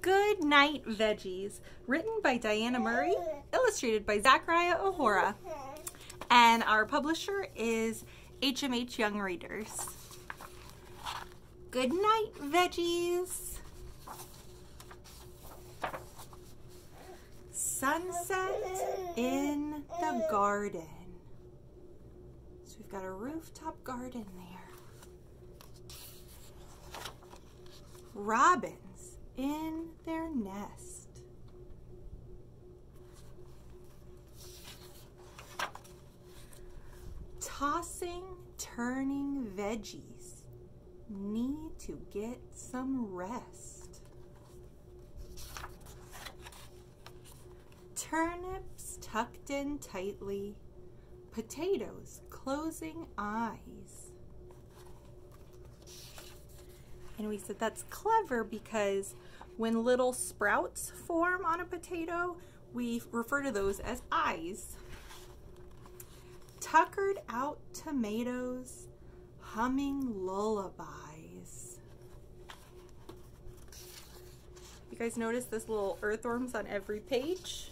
Good Night Veggies, written by Diana Murray, illustrated by Zachariah OHora. And our publisher is HMH Young Readers. Good night, veggies. Sunset in the garden. So we've got a rooftop garden there. Robins in their nest. Tossing, turning veggies need to get some rest. Turnips tucked in tightly, potatoes closing eyes. And we said that's clever because when little sprouts form on a potato, we refer to those as eyes. Tuckered out tomatoes, humming lullabies. You guys notice this little earthworms on every page?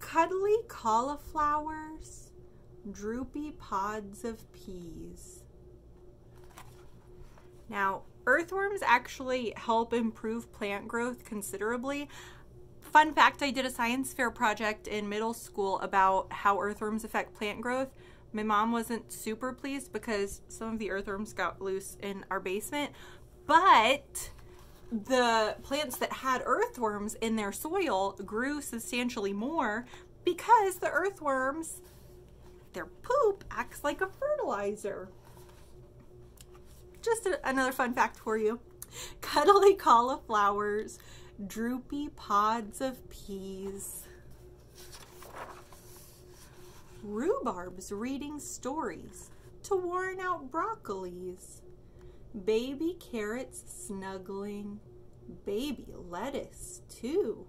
Cuddly cauliflowers, droopy pods of peas. Now, earthworms actually help improve plant growth considerably. Fun fact, I did a science fair project in middle school about how earthworms affect plant growth. My mom wasn't super pleased because some of the earthworms got loose in our basement, but the plants that had earthworms in their soil grew substantially more because the earthworms, their poop acts like a fertilizer. Just a, another fun fact for you. Cuddly cauliflowers, droopy pods of peas. Rhubarbs reading stories to worn out broccolis. Baby carrots snuggling. Baby lettuce too.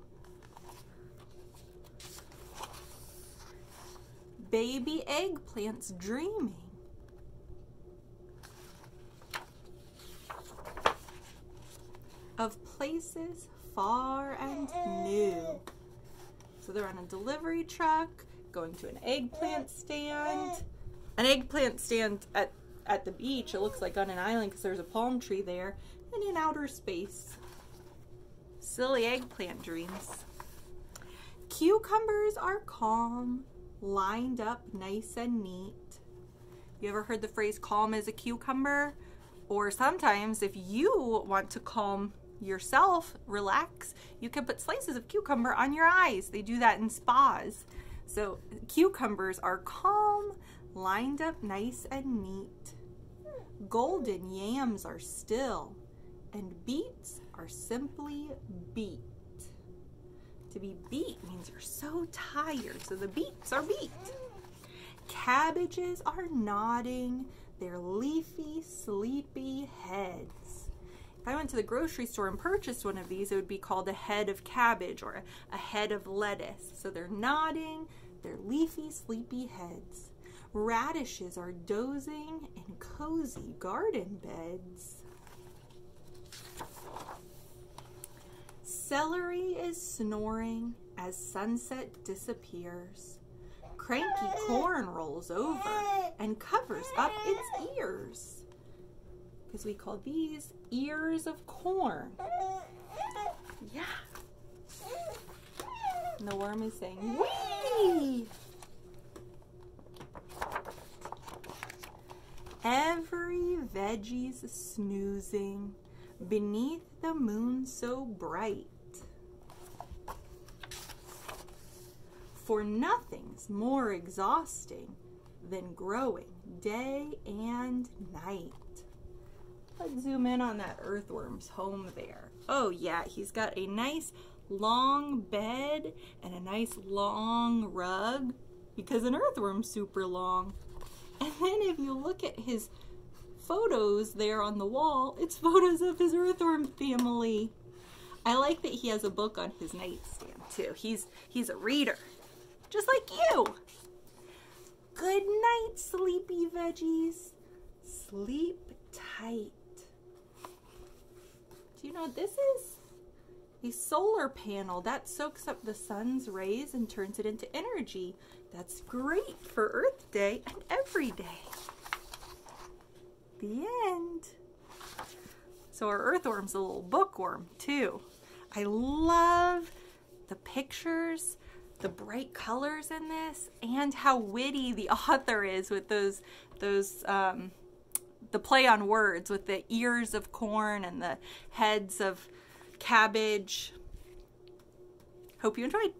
Baby eggplants dreaming. Of places far and new. So they're on a delivery truck, going to an eggplant stand. An eggplant stand at, at the beach, it looks like on an island because there's a palm tree there, and in outer space. Silly eggplant dreams. Cucumbers are calm, lined up nice and neat. You ever heard the phrase calm as a cucumber? Or sometimes if you want to calm yourself, relax, you can put slices of cucumber on your eyes. They do that in spas. So cucumbers are calm, lined up nice and neat. Golden yams are still, and beets are simply beat. To be beat means you're so tired, so the beets are beat. Cabbages are nodding their leafy, sleepy heads. If I went to the grocery store and purchased one of these, it would be called a head of cabbage or a head of lettuce. So they're nodding their leafy, sleepy heads. Radishes are dozing in cozy garden beds. Celery is snoring as sunset disappears. Cranky corn rolls over and covers up its ears. We call these ears of corn. Yeah. And the worm is saying, wee! Every veggie's snoozing beneath the moon so bright. For nothing's more exhausting than growing day and night. Let's zoom in on that earthworm's home there. Oh yeah, he's got a nice long bed and a nice long rug because an earthworm's super long. And then if you look at his photos there on the wall, it's photos of his earthworm family. I like that he has a book on his nightstand too. He's he's a reader, just like you. Good night, sleepy veggies. Sleep tight. Do know, this is a solar panel that soaks up the sun's rays and turns it into energy. That's great for Earth Day and every day. The end. So our earthworm's a little bookworm too. I love the pictures, the bright colors in this, and how witty the author is with those those um, the play on words with the ears of corn and the heads of cabbage. Hope you enjoyed.